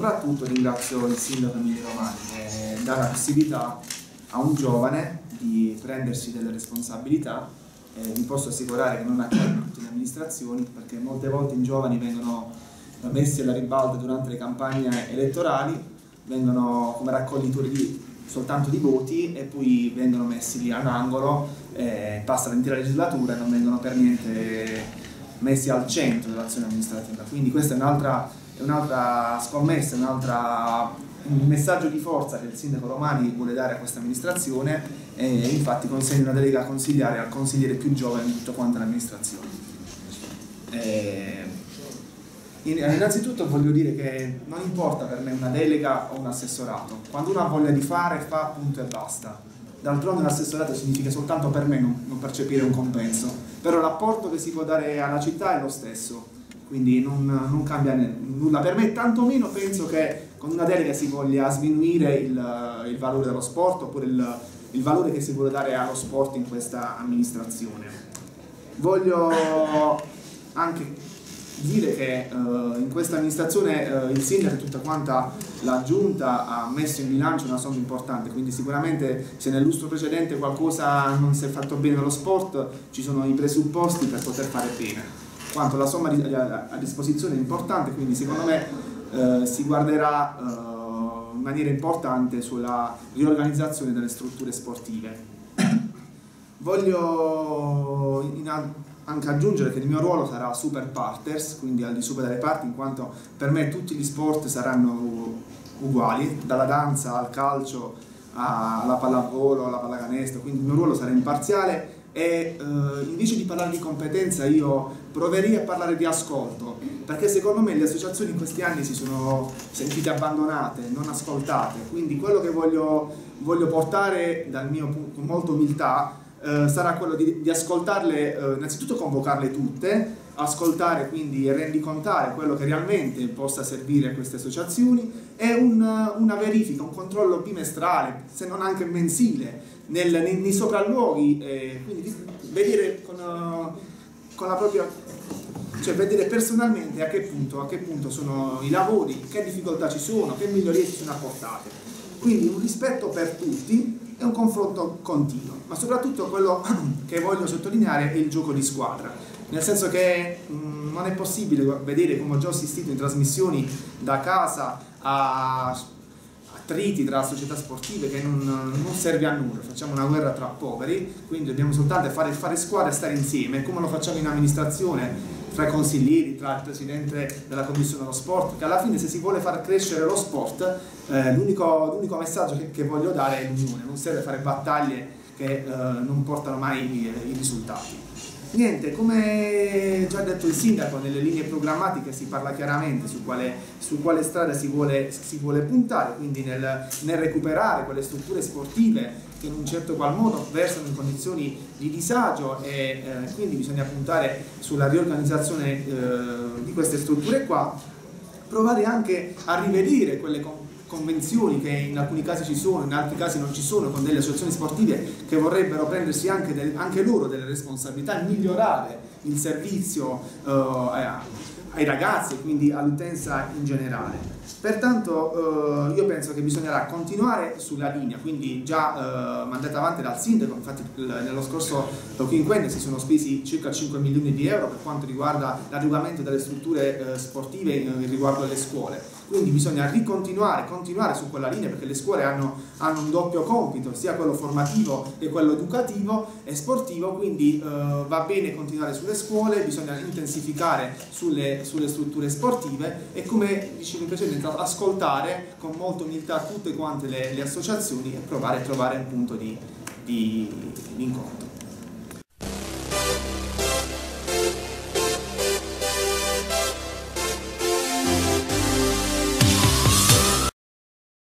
soprattutto ringrazio il sindaco Emilio Romani che dà la possibilità a un giovane di prendersi delle responsabilità. Eh, vi posso assicurare che non accadono tutte le amministrazioni perché molte volte i giovani vengono messi alla ribalta durante le campagne elettorali, vengono come raccoglitori di, soltanto di voti e poi vengono messi lì all'angolo, eh, passa l'intera legislatura e non vengono per niente messi al centro dell'azione amministrativa. Quindi questa è un'altra un scommessa, un, un messaggio di forza che il sindaco Romani vuole dare a questa amministrazione e infatti consegna una delega consigliare al consigliere più giovane di tutta quanta l'amministrazione. Eh, innanzitutto voglio dire che non importa per me una delega o un assessorato, quando uno ha voglia di fare fa punto e basta. D'altronde un assessorato significa soltanto per me non percepire un compenso, però l'apporto che si può dare alla città è lo stesso, quindi non, non cambia nulla per me, tantomeno penso che con una delega si voglia sminuire il, il valore dello sport oppure il, il valore che si vuole dare allo sport in questa amministrazione. Voglio anche dire che uh, in questa amministrazione uh, il sindaco e tutta quanta la giunta ha messo in bilancio una somma importante, quindi sicuramente se nel lustro precedente qualcosa non si è fatto bene nello sport ci sono i presupposti per poter fare bene. Quanto la somma a disposizione è importante, quindi secondo me uh, si guarderà in maniera importante sulla riorganizzazione delle strutture sportive. Voglio anche aggiungere che il mio ruolo sarà super partners, quindi al di sopra delle parti, in quanto per me tutti gli sport saranno uguali, dalla danza al calcio alla pallavolo, alla pallacanestro, quindi il mio ruolo sarà imparziale e eh, invece di parlare di competenza io proverei a parlare di ascolto, perché secondo me le associazioni in questi anni si sono sentite abbandonate, non ascoltate, quindi quello che voglio, voglio portare dal mio, con molta umiltà eh, sarà quello di, di ascoltarle, eh, innanzitutto convocarle tutte, ascoltare quindi e rendicontare quello che realmente possa servire a queste associazioni e un, una verifica, un controllo bimestrale, se non anche mensile, nel, nei, nei, sopralluoghi, eh, quindi vedere con, uh, con, la propria, cioè vedere personalmente a che, punto, a che punto sono i lavori, che difficoltà ci sono, che migliorie ci sono apportate. Quindi un rispetto per tutti è un confronto continuo, ma soprattutto quello che voglio sottolineare è il gioco di squadra, nel senso che mh, mm, non è possibile vedere, come ho già assistito in trasmissioni da casa, a attriti tra società sportive che non, non, serve a nulla, facciamo una guerra tra poveri, quindi dobbiamo soltanto fare, fare squadra e stare insieme, come lo facciamo in amministrazione tra i consiglieri, tra il presidente della commissione dello sport, che alla fine se si vuole far crescere lo sport, eh, l'unico, messaggio che, che, voglio dare è l'unione, non serve fare battaglie che eh, non portano mai i, i risultati. Niente, come già detto il sindaco, nelle linee programmatiche si parla chiaramente su quale, su quale strada si vuole, si vuole, puntare, quindi nel, nel, recuperare quelle strutture sportive che in un certo qual modo versano in condizioni di disagio e eh, quindi bisogna puntare sulla riorganizzazione eh, di queste strutture qua, provare anche a rivedere quelle convenzioni che in alcuni casi ci sono, in altri casi non ci sono, con delle associazioni sportive che vorrebbero prendersi anche, del, anche loro delle responsabilità migliorare il servizio eh, ai ragazzi e quindi all'utenza in generale. Pertanto eh, io penso che bisognerà continuare sulla linea, quindi già eh, mandata avanti dal sindaco, infatti nello scorso quinquennio si sono spesi circa 5 milioni di euro per quanto riguarda l'adeguamento delle strutture eh, sportive in, riguardo alle scuole, quindi bisogna ricontinuare, continuare su quella linea perché le scuole hanno, hanno un doppio compito, sia quello formativo che quello educativo e sportivo, quindi eh, va bene continuare sulle scuole, bisogna intensificare sulle, sulle strutture sportive e come dicevo in precedenza ascoltare con molta umiltà tutte quante le, le associazioni e provare a trovare un punto di, di, di incontro.